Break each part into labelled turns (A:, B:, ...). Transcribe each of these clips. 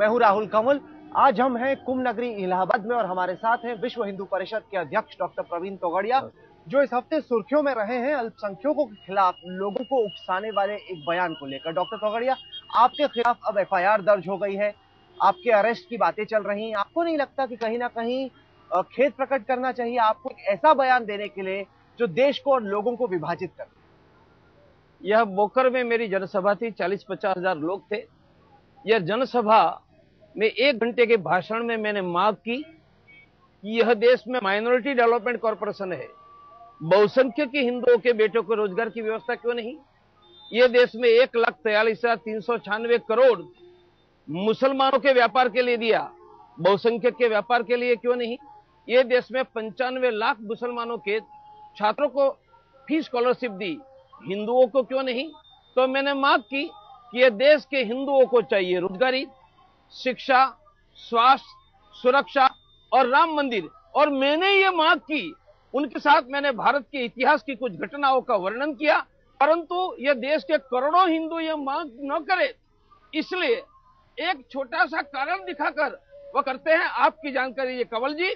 A: मैं हूँ राहुल कंवल आज हम हैं कुंभ नगरी इलाहाबाद में और हमारे साथ हैं विश्व हिंदू परिषद के अध्यक्ष डॉक्टर प्रवीण तोगड़िया, जो इस हफ़्ते सुर्खियों में रहे हैं अल्पसंख्यकों के खिलाफ, लोगों को उकसाने वाले एक बयान को लेकर। डॉक्टर तोगड़िया, आपके खिलाफ अब एफआईआर दर्ज हो गई है। आपके अरेस्ट की बातें चल रही हैं। आपको नहीं लगता कि कहीं ना कहीं खेद प्रकट करना चाहिए आपको एक ऐसा बयान देने के लिए जो देश को और लोगों को विभाजित कर
B: यह बोकर में मेरी जनसभा थी, चालीस पचास हज़ार लोग थे। यह जनसभा में एक घंटे के भाषण में मैंने मांग की कि यह देश में माइनॉरिटी डेवलपमेंट कॉरपोरेशन है। बहुसंख्यक हिंदुओं के बेटों को रोज़गार की व्यवस्था क्यों नहीं? यह देश में एक लाख तैयालीस हज़ार तीन सौ छियानवे करोड़ मुसलमानों के व्यापार के लिए दिया। बहुसंख्यक के व्यापार के लिए क्यों नहीं? ये देश में पंचानवे लाख मुसलमानों के छात्रों को फ़ी स्कॉलरशिप दी। हिंदुओं को क्यों नहीं? तो मैंने मांग की कि ये देश के हिंदुओं को चाहिए रोजगारी। शिक्षा, स्वास्थ्य, सुरक्षा और राम मंदिर। और मैंने ये मांग की, उनके साथ मैंने भारत के इतिहास की कुछ घटनाओं का वर्णन किया, परंतु यह देश के करोड़ों हिंदू ये मांग न करे, इसलिए एक छोटा सा कारण दिखाकर वह करते हैं आपकी जानकारी ये कंवल जी।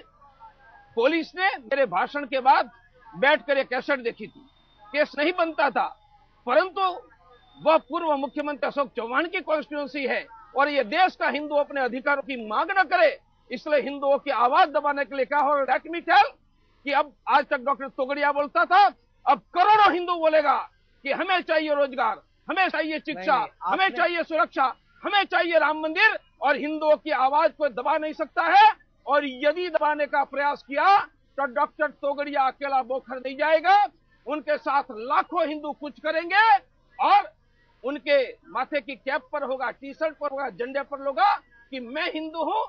B: पुलिस ने मेरे भाषण के बाद बैठकर एक कैसेट देखी थी। केस नहीं बनता था, परंतु वह पूर्व मुख्यमंत्री अशोक चौहान की कॉन्स्टिट्यूंसी है। और ये देश का हिंदू अपने अधिकारों की मांग न करे इसलिए हिंदुओं की आवाज़ दबाने के लिए क्या हो लेट मी टेल कि अब आज तक डॉक्टर तोगड़िया बोलता था अब करोड़ों हिंदू बोलेगा कि हमें चाहिए रोज़गार हमें चाहिए शिक्षा हमें चाहिए सुरक्षा हमें चाहिए राम मंदिर और हिंदुओं की आवाज़ को दबा नहीं सकता है। और यदि दबाने का प्रयास किया तो डॉक्टर तोगड़िया अकेला बोखर नहीं जाएगा उनके साथ लाखों हिंदू कुछ करेंगे और उनके माथे की कैप पर होगा टी शर्ट पर होगा झंडे पर होगा कि मैं हिंदू हूँ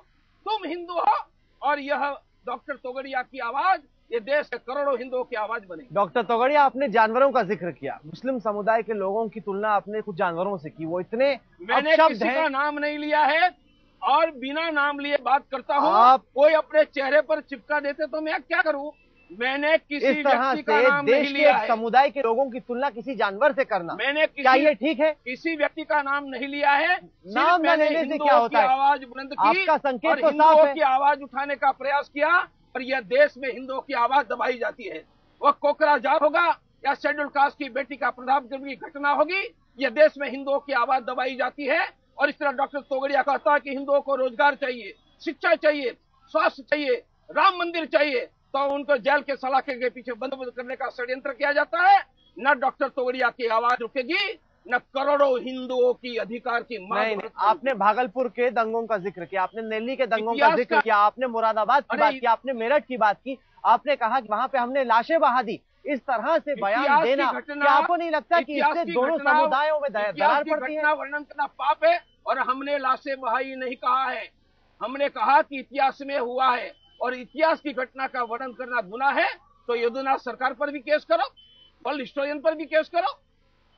B: तुम हिंदू हो और यह डॉक्टर तोगड़िया की आवाज़ ये देश के करोड़ों हिंदुओं की आवाज़ बने
A: डॉक्टर तोगड़िया आपने जानवरों का ज़िक्र किया। मुस्लिम समुदाय के लोगों की तुलना आपने कुछ जानवरों से की। वो इतने
B: मैंने किसी का नाम नहीं लिया है और बिना नाम लिए बात करता हूँ आप कोई अपने चेहरे पर चिपका देते तो मैं क्या करूँ? मैंने किसी
A: इस तरह से देश के समुदाय के लोगों की तुलना किसी जानवर से करना। मैंने क्या ये ठीक है?
B: किसी व्यक्ति का नाम नहीं लिया है।
A: नाम न लेने से क्या होता है?
B: आवाज़ बुलंद की
A: आपका संकेत
B: तो साफ़ है। की आवाज़ उठाने का प्रयास किया और यह देश में हिंदुओं की आवाज़ दबाई जाती है। वह कोकरा जाट होगा या शेड्यूल कास्ट की बेटी का प्रताप की घटना होगी यह देश में हिंदुओं की आवाज़ दबाई जाती है। और इस तरह डॉक्टर तोगड़िया कहता है कि हिंदुओं को रोज़गार चाहिए शिक्षा चाहिए स्वास्थ्य चाहिए राम मंदिर चाहिए। तो उनको जेल के सलाखे के पीछे बंद करने का षड्यंत्र किया जाता है। न डॉक्टर तोगड़िया की आवाज़ रुकेगी न करोड़ों हिंदुओं की अधिकार की मांग
A: आपने भागलपुर के दंगों का ज़िक्र किया आपने दिल्ली के दंगों का ज़िक्र किया आपने मुरादाबाद की बात की आपने मेरठ की बात की आपने कहा कि वहाँ पे हमने लाशें बहा दी। इस तरह से बयान देना क्या आपको नहीं लगता कि इससे दोनों समुदायों में दरार पड़ती है।
B: वर्णन करना पाप है और हमने लाशें बहाई नहीं कहा है। हमने कहा कि इतिहास में हुआ है। और इतिहास की घटना का वर्णन करना गुना है तो यदुनाथ सरकार पर भी केस करो वर्ल्ड हिस्टोरियन पर भी केस करो,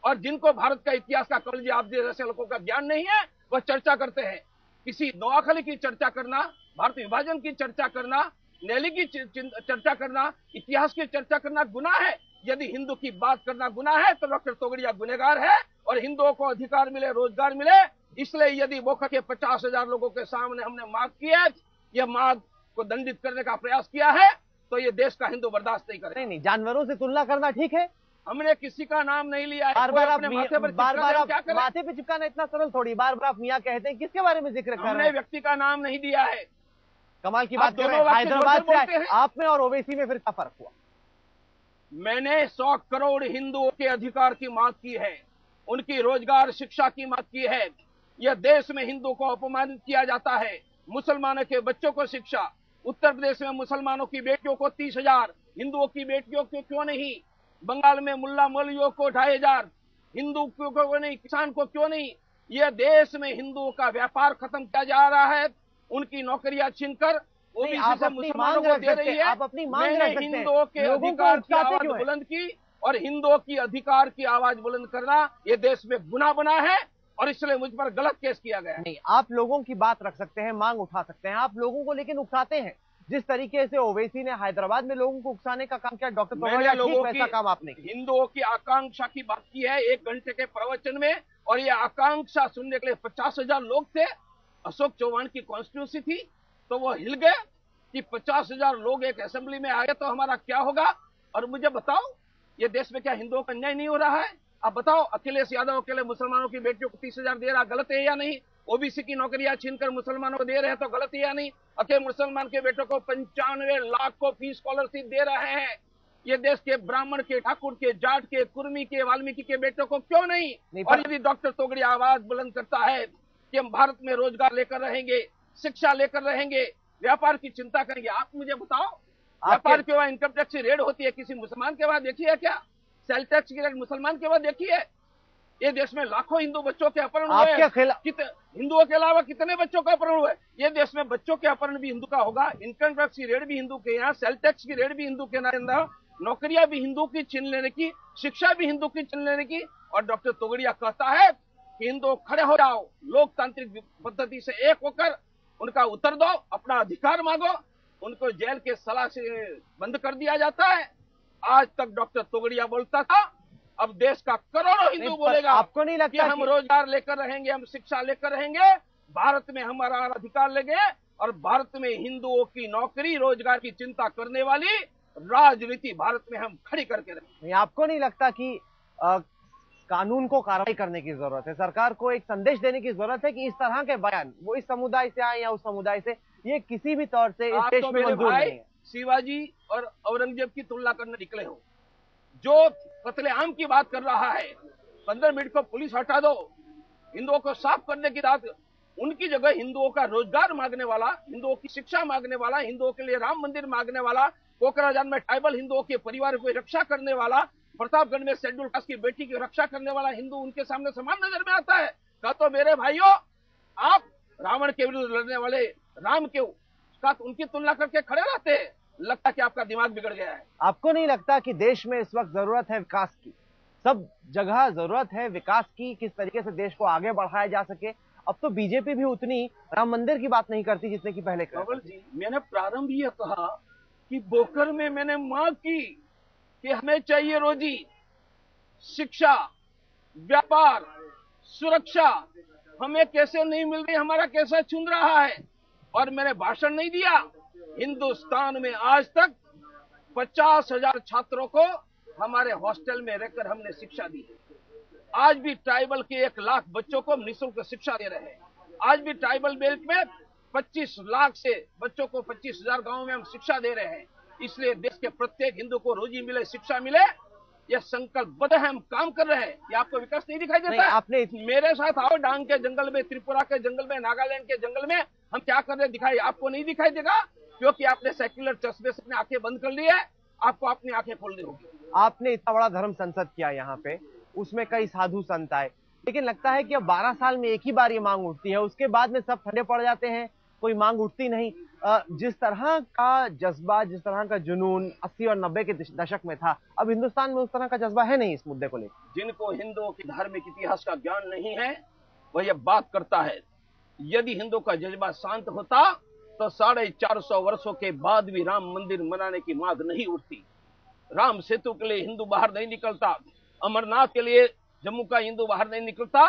B: और जिनको भारत का इतिहास का कवल आप जैसे लोगों का ज्ञान नहीं है, वह चर्चा करते हैं। किसी नोआखली की चर्चा करना, भारत विभाजन की चर्चा करना, नैली की चर्चा करना, इतिहास की चर्चा करना गुना है। यदि हिंदू की बात करना गुना है तो डॉक्टर तोगड़िया गुनेगार है, और हिंदुओं को अधिकार मिले, रोज़गार मिले। इसलिए यदि बोखर के पचास हज़ार लोगों के सामने हमने मांग की है, यह मांग को दंडित करने का प्रयास किया है तो ये देश का हिंदू बर्दाश्त नहीं करे
A: नहीं नहीं जानवरों से तुलना करना ठीक है।
B: हमने किसी का नाम नहीं लिया
A: बार बार आप माथे पर बार बार आप माथे पे चिपकाना इतना सरल थोड़ी बार बार आप मियाँ कहते हैं किसके बारे में ज़िक्र कर रहे हैं?
B: व्यक्ति का नाम नहीं दिया है।
A: कमाल की बात हैदराबाद से आप में और ओवैसी में फिर क्या फ़र्क हुआ?
B: मैंने सौ करोड़ हिंदुओं के अधिकार की मांग की है उनकी रोज़गार शिक्षा की मांग की है। यह देश में हिंदू को अपमानित किया जाता है मुसलमानों के बच्चों को शिक्षा उत्तर प्रदेश में मुसलमानों की बेटियों को तीस हज़ार हिंदुओं की बेटियों को क्यों नहीं? बंगाल में मुल्ला मौलियों को ढाई हज़ार हिंदू को नहीं किसान को क्यों नहीं? यह देश में हिंदुओं का व्यापार खत्म किया जा रहा है। उनकी नौकरियाँ छीनकर
A: ओबीसी मुसलमानों को दे रही है आप अपनी मांग
B: हिंदुओं के अधिकार की आवाज़ बुलंद की और हिंदुओं की अधिकार की आवाज़ बुलंद करना ये देश में गुना बना है। और इसलिए मुझ पर गलत केस किया गया
A: नहीं आप लोगों की बात रख सकते हैं मांग उठा सकते हैं। आप लोगों को लेकिन उकसाते हैं। जिस तरीके से ओवैसी ने हैदराबाद में लोगों को उकसाने का काम किया डॉक्टर
B: पवार लोगों काम आपने हिंदुओं की आकांक्षा की बात की है एक घंटे के प्रवचन में और ये आकांक्षा सुनने के लिए पचास हज़ार लोग थे। अशोक चौहान की कॉन्स्टिट्यूंसी थी तो वो हिल गए कि पचास हज़ार लोग एक असेंबली में आए तो हमारा क्या होगा? और मुझे बताओ ये देश में क्या हिंदुओं का अन्याय नहीं हो रहा है? आप बताओ अखिलेश यादव अकेले मुसलमानों की बेटियों को तीस हज़ार दे रहा गलत है या नहीं? ओबीसी की नौकरियाँ छीनकर मुसलमानों को दे रहे हैं तो गलत है या नहीं? अकेले मुसलमान के बेटों को पंचानवे लाख को फ़ीस स्कॉलरशिप दे रहे हैं। ये देश के ब्राह्मण के ठाकुर के जाट के कुर्मी के वाल्मीकि के बेटों को क्यों नहीं,
A: नहीं
B: और यदि डॉक्टर तोगड़ी आवाज़ बुलंद करता है कि हम भारत में रोज़गार लेकर रहेंगे शिक्षा लेकर रहेंगे व्यापार की चिंता करेंगे आप मुझे बताओ। व्यापार के वहाँ इनकम टैक्स रेड होती है किसी मुसलमान के बाद देखी है क्या? सेल टैक्स की रेड मुसलमान के बाद देखी है? ये देश में लाखों हिंदू बच्चों के अपहरण हुए हिंदुओं के अलावा कितने बच्चों का अपहरण हुए ये देश में बच्चों के अपहरण भी हिंदू का होगा। इनकम टैक्स की रेड भी हिंदू के यहाँ सेल टैक्स की रेड भी हिंदू के अंदर। नौकरियाँ भी हिंदू की छीन लेने की शिक्षा भी हिंदू की छीन लेने की। और डॉक्टर तोगड़िया कहता है कि हिंदू खड़े हो जाओ लोकतांत्रिक पद्धति से एक होकर उनका उत्तर दो अपना अधिकार मांगो। उनको जेल के सलाह से बंद कर दिया जाता है। आज तक डॉक्टर तोगड़िया बोलता था अब देश का करोड़ों हिंदू बोलेगा
A: आपको नहीं लगता
B: कि हम रोज़गार लेकर रहेंगे हम शिक्षा लेकर रहेंगे भारत में हमारा अधिकार लेंगे और भारत में हिंदुओं की नौकरी रोज़गार की चिंता करने वाली राजनीति भारत में हम खड़ी करके
A: रहेंगे। आपको नहीं लगता कि आ, कानून को कार्रवाई करने की ज़रूरत है? सरकार को एक संदेश देने की ज़रूरत है कि इस तरह के बयान वो इस समुदाय से आए या उस समुदाय से ये किसी भी तौर से इस देश
B: तो
A: में मंजूर नहीं है।
B: शिवाजी और औरंगज़ेब की तुलना करने निकले हो। जो कतले आम की बात कर रहा है, पंद्रह मिनट को पुलिस हटा दो। हिंदुओं को साफ़ करने की बात उनकी जगह हिंदुओं का रोज़गार मांगने वाला, हिंदुओं की शिक्षा मांगने वाला, हिंदुओं के लिए राम मंदिर मांगने वाला कोकराजान में ट्राइबल हिंदुओं के परिवार को रक्षा करने वाला, प्रतापगढ़ में शेड्यूल कास्ट की बेटी की रक्षा करने वाला हिंदू उनके सामने समान नज़र में आता है। कहा तो मेरे भाइयों, आप रावण के विरुद्ध लड़ने वाले राम के साथ उनकी तुलना करके खड़े रहते हैं। लगता कि आपका दिमाग बिगड़ गया है।
A: आपको नहीं लगता कि देश में इस वक्त ज़रूरत है विकास की? सब जगह ज़रूरत है विकास की किस तरीके से देश को आगे बढ़ाया जा सके। अब तो बीजेपी भी उतनी राम मंदिर की बात नहीं करती जितने की पहले
B: जी मैंने प्रारंभ यह कहा कि बोकर में मैंने मांग की कि हमें चाहिए रोजी शिक्षा व्यापार सुरक्षा। हमें कैसे नहीं मिल रही हमारा कैसा चुन रहा है? और मैंने भाषण नहीं दिया। हिंदुस्तान में आज तक पचास हज़ार छात्रों को हमारे हॉस्टल में रहकर हमने शिक्षा दी आज भी ट्राइबल के एक लाख बच्चों को निःशुल्क शिक्षा दे रहे हैं। आज भी ट्राइबल बेल्ट में 25 लाख से बच्चों को पच्चीस हज़ार गाँव में हम शिक्षा दे रहे हैं। इसलिए देश के प्रत्येक हिंदू को रोजी मिले शिक्षा मिले यह संकल्प बद है हम काम कर रहे हैं। ये आपको विकास नहीं दिखाई देता।
A: नहीं, आपने
B: मेरे साथ आओ डांग के जंगल में त्रिपुरा के जंगल में नागालैंड के जंगल में हम क्या कर रहे दिखाई आपको नहीं दिखाई देगा। क्योंकि आपने सेक्युलर चश्मे से अपनी आँखें बंद कर ली है आपको अपनी आँखें खोलनी होगी।
A: आपने इतना बड़ा धर्म संसद किया यहाँ पे उसमें कई साधु संत आए। लेकिन लगता है कि अब 12 साल में एक ही बार ये मांग उठती है उसके बाद में सब ठंडे पड़ जाते हैं कोई मांग उठती नहीं। जिस तरह का जज्बा जिस तरह का जुनून 80 और 90 के दशक में था अब हिंदुस्तान में उस तरह का जज्बा है नहीं इस मुद्दे को लेकर।
B: जिनको हिंदुओं की धार्मिक इतिहास का ज्ञान नहीं है वह यह बात करता है यदि हिंदुओं का जज्बा शांत होता तो साढ़े चार सौ वर्षो के बाद भी राम मंदिर मनाने की मांग नहीं उठती। राम सेतु के लिए हिंदू बाहर नहीं निकलता, अमरनाथ के लिए जम्मू का हिंदू बाहर नहीं निकलता।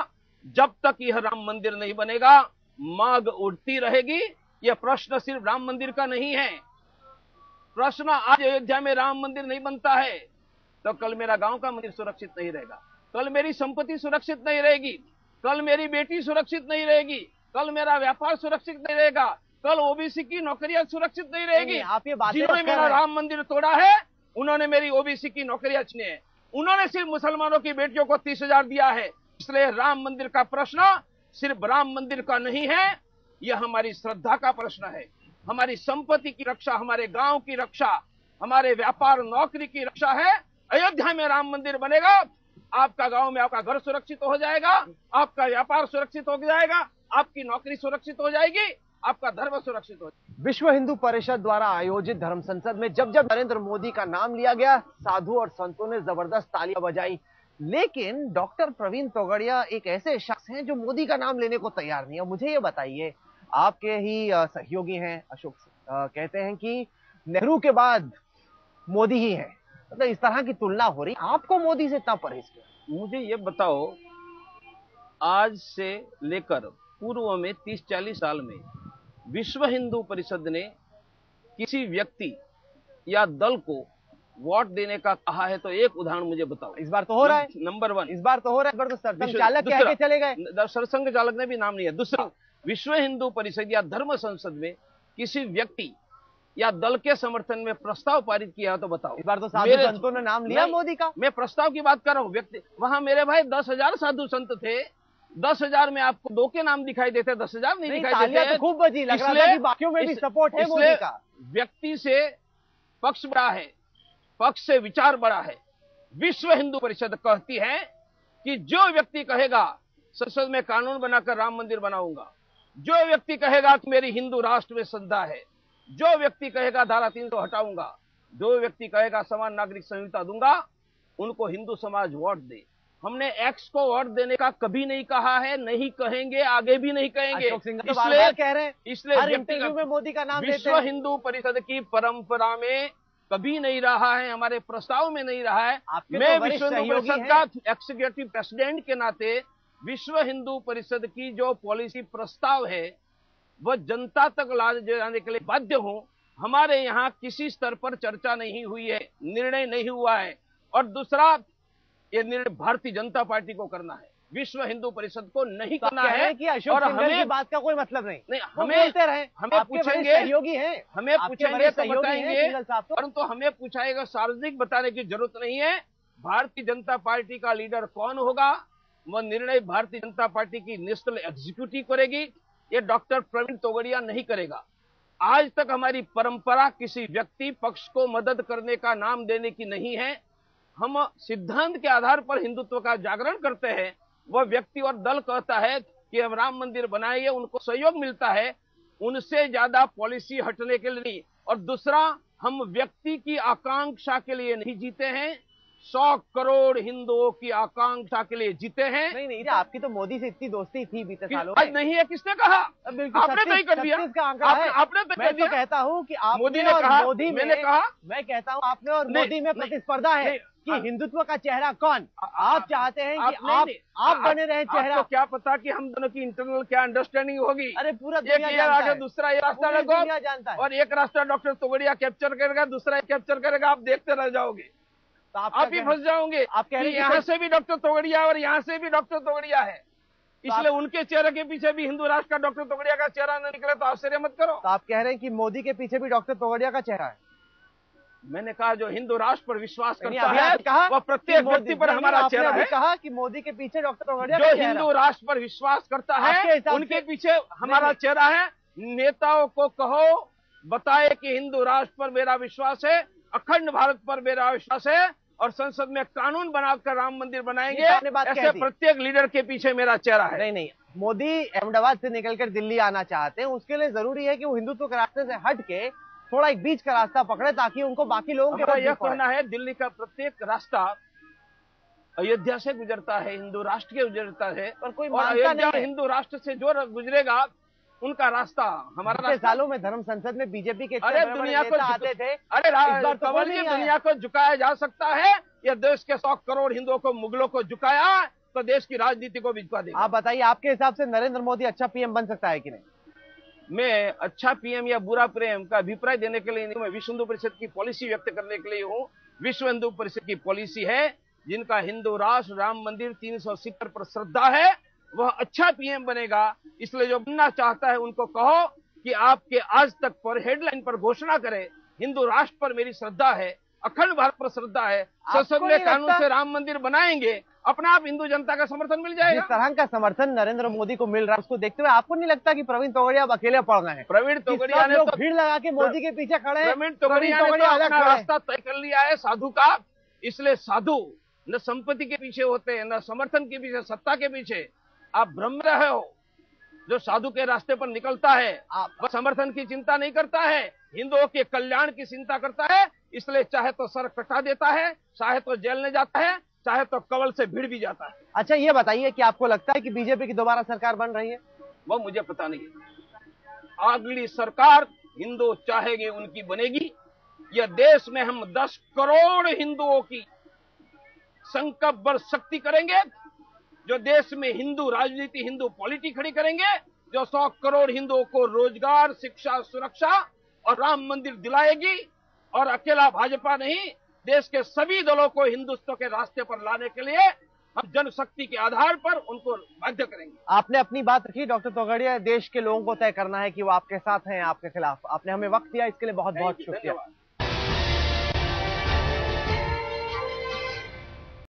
B: जब तक यह राम मंदिर नहीं बनेगा, मांग उठती रहेगी। यह प्रश्न सिर्फ़ राम मंदिर का नहीं है। प्रश्न आज अयोध्या में राम मंदिर नहीं बनता है तो कल मेरा गाँव का मंदिर सुरक्षित नहीं रहेगा। कल मेरी संपत्ति सुरक्षित नहीं रहेगी। कल मेरी बेटी सुरक्षित नहीं रहेगी। कल मेरा व्यापार सुरक्षित नहीं रहेगा। कल ओबीसी की नौकरियाँ सुरक्षित नहीं रहेगी।
A: आप ये बात
B: जिन्होंने मेरा राम मंदिर तोड़ा है उन्होंने मेरी ओबीसी की नौकरियाँ छीने हैं। उन्होंने सिर्फ़ मुसलमानों की बेटियों को तीस हज़ार दिया है। इसलिए राम मंदिर का प्रश्न सिर्फ़ राम मंदिर का नहीं है यह हमारी श्रद्धा का प्रश्न है। हमारी संपत्ति की रक्षा हमारे गाँव की रक्षा हमारे व्यापार नौकरी की रक्षा है। अयोध्या में राम मंदिर बनेगा आपका गाँव में आपका घर सुरक्षित हो जाएगा आपका व्यापार सुरक्षित हो जाएगा आपकी नौकरी सुरक्षित हो जाएगी। आपका धर्म सुरक्षित हो
A: विश्व हिंदू परिषद द्वारा आयोजित धर्म संसद में जब जब नरेंद्र मोदी का नाम लिया गया साधु और संतों ने ज़बरदस्त तालियाँ बजाई। लेकिन डॉक्टर प्रवीण तोगड़िया एक ऐसे शख्स हैं जो मोदी का नाम लेने को तैयार नहीं है। मुझे ये बताइए आपके ही सहयोगी हैं अशोक कहते हैं कि नेहरू के बाद मोदी ही है। मतलब इस तरह की तुलना हो रही आपको मोदी से इतना परहेज किया?
B: मुझे ये बताओ आज से लेकर पूर्व में 30-40 साल में विश्व हिंदू परिषद ने किसी व्यक्ति या दल को वोट देने का कहा है तो एक उदाहरण मुझे बताओ।
A: इस बार तो हो रहा है।
B: Number one.
A: इस बार तो हो रहा है इस बार तो सरसंघ चालक के आगे चले गए।
B: सरसंघ चालक ने भी नाम नहीं है। दूसरा विश्व हिंदू परिषद या धर्म संसद में किसी व्यक्ति या दल के समर्थन में प्रस्ताव पारित किया हो तो बताओ।
A: इस बार तो साधु संतों ने नाम लिया मोदी का।
B: मैं प्रस्ताव की बात कर रहा हूँ। व्यक्ति वहाँ मेरे भाई दस हज़ार साधु संत थे। दस हज़ार में आपको दो के नाम दिखाई देते दस हज़ार नहीं,
A: नहीं
B: दिखाई देते।
A: तो खूब बजी लग रहा था कि बाकियों में भी सपोर्ट है मोदी का।
B: व्यक्ति से पक्ष बड़ा है पक्ष से विचार बड़ा है। विश्व हिंदू परिषद कहती है कि जो व्यक्ति कहेगा संसद में कानून बनाकर राम मंदिर बनाऊँगा। जो व्यक्ति कहेगा कि मेरी हिंदू राष्ट्र में श्रद्धा है जो व्यक्ति कहेगा धारा तीन सौ हटाऊँगा जो व्यक्ति कहेगा समान नागरिक संहिता दूँगा उनको हिंदू समाज वोट दे। हमने एक्स को वोट देने का कभी नहीं कहा है नहीं कहेंगे आगे भी नहीं कहेंगे।
A: तो
B: इसलिए
A: कह रहे हैं
B: इसलिए
A: इंटरव्यू में मोदी का नाम
B: विश्व हिंदू परिषद की परंपरा में कभी नहीं रहा है हमारे प्रस्ताव में नहीं रहा है।
A: आपके
B: मैं
A: तो
B: विश्व हिंदू परिषद का एग्जीक्यूटिव प्रेसिडेंट के नाते विश्व हिंदू परिषद की जो पॉलिसी प्रस्ताव है वह जनता तक ला जाने के लिए बाध्य हूँ। हमारे यहाँ किसी स्तर पर चर्चा नहीं हुई है निर्णय नहीं हुआ है। और दूसरा ये निर्णय भारतीय जनता पार्टी को करना है। विश्व हिंदू परिषद को नहीं
A: तो
B: करना है
A: कि अशोक
B: और
A: सिंघल की
B: हमें
A: बात का कोई मतलब नहीं।
B: नहीं हमें
A: बोलते रहे
B: हमें पूछेंगे
A: सहयोगी हैं।
B: हमें पूछेंगे तो बताएँगे
A: तो।
B: परंतु हमें पूछाएगा सार्वजनिक बताने की ज़रूरत नहीं है। भारतीय जनता पार्टी का लीडर कौन होगा? वह निर्णय भारतीय जनता पार्टी की नेशनल एग्जीक्यूटिव करेगी। ये डॉक्टर प्रवीण तोगड़िया नहीं करेगा। आज तक हमारी परंपरा किसी व्यक्ति पक्ष को मदद करने का नाम देने की नहीं है। हम सिद्धांत के आधार पर हिंदुत्व का जागरण करते हैं वह व्यक्ति और दल कहता है कि हम राम मंदिर बनाएँगे उनको सहयोग मिलता है उनसे ज़्यादा पॉलिसी हटने के लिए और दूसरा हम व्यक्ति की आकांक्षा के लिए नहीं जीते हैं सौ करोड़ हिंदुओं की आकांक्षा के लिए जीते हैं।
A: नहीं नहीं आपकी तो मोदी से इतनी दोस्ती थी बीते सालों में।
B: नहीं है किसने कहा?
A: बिल्कुल
B: आपने तय कर दिया। आपने आपने
A: मैं तो कहता हूँ कि आपने
B: मोदी ने कहा
A: मोदी
B: मैंने कहा
A: मैं कहता हूँ आपने और मोदी में प्रतिस्पर्धा है।
B: नहीं,
A: कि हिंदुत्व का चेहरा कौन? आप चाहते हैं कि
B: आप-
A: आप बने रहे चेहरा।
B: क्या पता कि हम दोनों की इंटरनल क्या अंडरस्टैंडिंग होगी?
A: अरे पूरा
B: एक ये आगे दूसरा ये रास्ता लगो
A: जानता है।
B: और एक रास्ता डॉक्टर तोगड़िया कैप्चर करेगा दूसरा कैप्चर करेगा आप देखते रह जाओगे।
A: तो आप
B: आप ही फंस जाओगे
A: आप कह रहे
B: यहाँ से भी डॉक्टर तोगड़िया और यहाँ से भी डॉक्टर तोगड़िया है। इसलिए उनके चेहरे के पीछे भी हिंदू राष्ट्र का डॉक्टर तोगड़िया का चेहरा न निकले तो आश्चर्य मत करो।
A: तो आप कह रहे हैं कि मोदी के पीछे भी डॉक्टर तोगड़िया का चेहरा है?
B: मैंने कहा जो हिंदू राष्ट्र पर विश्वास करता है
A: कहा
B: वह प्रत्येक
A: मोदी-
B: व्यक्ति पर हमारा चेहरा है।
A: कहा कि मोदी के पीछे डॉक्टर
B: जो हिंदू राष्ट्र पर विश्वास करता है उनके पीछे हमारा चेहरा है। नेताओं को कहो बताए कि हिंदू राष्ट्र पर मेरा विश्वास है अखंड भारत पर मेरा विश्वास है और संसद में कानून बनाकर राम मंदिर बनाएँगे। ऐसे प्रत्येक लीडर के पीछे मेरा चेहरा है।
A: नहीं नहीं मोदी अहमदाबाद से निकलकर दिल्ली आना चाहते हैं उसके लिए ज़रूरी है कि वो हिंदुत्व के रास्ते से हट के थोड़ा एक बीच का रास्ता पकड़े ताकि उनको बाकी लोगों के
B: यह कहना है दिल्ली का प्रत्येक रास्ता अयोध्या से गुजरता है हिंदू राष्ट्र के गुजरता है।
A: पर कोई मानता नहीं
B: हिंदू राष्ट्र से जो गुजरेगा उनका रास्ता हमारा रास्ता।
A: सालों में धर्म संसद में बीजेपी के
B: अरे दुनिया को
A: आते थे
B: अरे
A: तो
B: जी दुनिया को झुकाया जा सकता है या देश के सौ करोड़ हिंदुओं को मुगलों को झुकाया तो देश की राजनीति को भी झुका देगा।
A: आप बताइए आपके हिसाब से नरेंद्र मोदी अच्छा पीएम बन सकता है कि नहीं?
B: मैं अच्छा पीएम या बुरा प्रेम का अभिप्राय देने के लिए नहीं मैं विश्व हिंदू परिषद की पॉलिसी व्यक्त करने के लिए हूँ। विश्व हिंदू परिषद की पॉलिसी है जिनका हिंदू राष्ट्र राम मंदिर तीन सौ सितर पर श्रद्धा है वह अच्छा पीएम बनेगा। इसलिए जो बनना चाहता है उनको कहो कि आपके आज तक पर हेडलाइन पर घोषणा करें हिंदू राष्ट्र पर मेरी श्रद्धा है अखंड भारत पर श्रद्धा है संसद में कानून से राम मंदिर बनाएँगे अपने आप हिंदू जनता का समर्थन मिल
A: जिस
B: जाएगा
A: तरह का समर्थन नरेंद्र मोदी को मिल रहा है उसको देखते हुए आपको नहीं लगता कि प्रवीण तोगड़िया अब अकेले पड़ गए हैं?
B: प्रवीण तोगड़िया ने तो
A: भीड़ लगा के मोदी के पीछे खड़े हैं।
B: प्रवीण तोगड़िया ने तो अपना रास्ता तय कर लिया है साधु का। इसलिए साधु न संपत्ति के पीछे होते हैं न समर्थन के पीछे सत्ता के पीछे। आप भ्रम रहे हो। जो साधु के रास्ते पर निकलता है
A: आप
B: वह समर्थन की चिंता नहीं करता है। हिंदुओं के कल्याण की चिंता करता है इसलिए चाहे तो सर कटा देता है चाहे तो जेल में जाता है चाहे तो कवल से भिड़ भी जाता है।
A: अच्छा ये बताइए कि आपको लगता है कि बीजेपी की दोबारा सरकार बन रही है?
B: वह मुझे पता नहीं अगली सरकार हिंदू चाहेंगे उनकी बनेगी। यह देश में हम 10 करोड़ हिंदुओं की संकल्प शक्ति करेंगे जो देश में हिंदू राजनीति हिंदू पॉलिटी खड़ी करेंगे जो सौ करोड़ हिंदुओं को रोज़गार शिक्षा सुरक्षा और राम मंदिर दिलाएगी। और अकेला भाजपा नहीं देश के सभी दलों को हिंदुत्व के रास्ते पर लाने के लिए हम जनशक्ति के आधार पर उनको बाध्य करेंगे।
A: आपने अपनी बात रखी डॉक्टर तोगड़िया। देश के लोगों को तय करना है कि वो आपके साथ हैं आपके खिलाफ। आपने हमें वक्त दिया इसके लिए बहुत बहुत शुक्रिया।